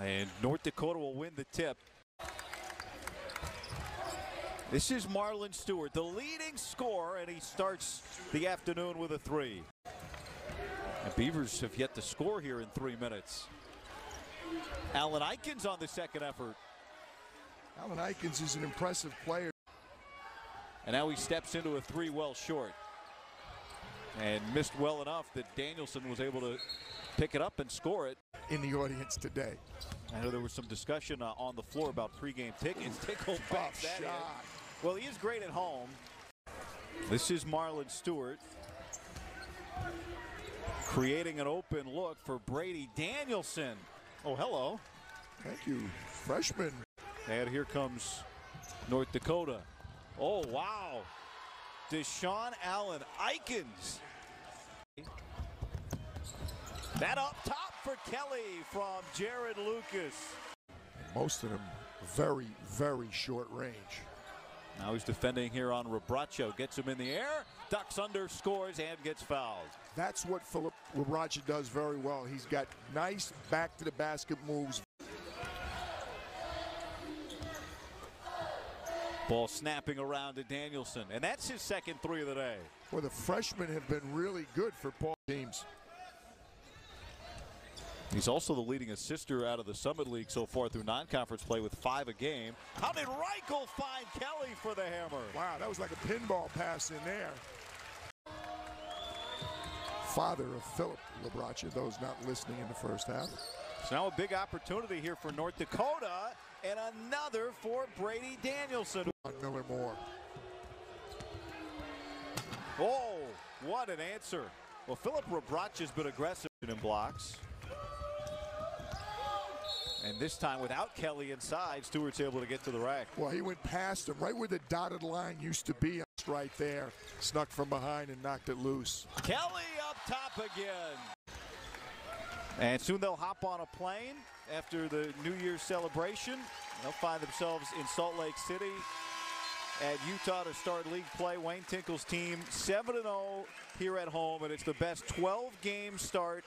And North Dakota will win the tip. This is Marlon Stewart, the leading scorer, and he starts the afternoon with a three. The Beavers have yet to score here in three minutes. Allen-Eikens on the second effort. Allen-Eikens is an impressive player. And now he steps into a three well short. And missed well enough that Danielson was able to pick it up and score it. In the audience today. I know there was some discussion uh, on the floor about pregame tickets. Tinkle backs that in. Well, he is great at home. This is Marlon Stewart creating an open look for Brady Danielson. Oh, hello. Thank you. Freshman. And here comes North Dakota. Oh, wow. Deshaun Allen Aikens. That up top for Kelley from Jarod Lucas. Most of them very, very short range. Now he's defending here on Rebraca. Gets him in the air, ducks under, scores, and gets fouled. That's what Filip Rebraca does very well. He's got nice back to the basket moves. Ball snapping around to Danielson, and that's his second three of the day. Well, the freshmen have been really good for Paul teams. He's also the leading assister out of the Summit League so far through non-conference play with five a game. How did Reichle find Kelley for the hammer? Wow, that was like a pinball pass in there. Father of Filip Rebraca, those not listening in the first half. So now a big opportunity here for North Dakota and another for Brady Danielson. On Miller Moore. Oh, what an answer. Well, Filip Rebraca's been aggressive in blocks. And this time without Kelley inside, Stewart's able to get to the rack. Well, he went past him right where the dotted line used to be. Right there. Snuck from behind and knocked it loose. Kelley up top again. And soon they'll hop on a plane after the New Year's celebration. They'll find themselves in Salt Lake City at Utah to start league play. Wayne Tinkle's team 7 0 here at home, and it's the best 12 game start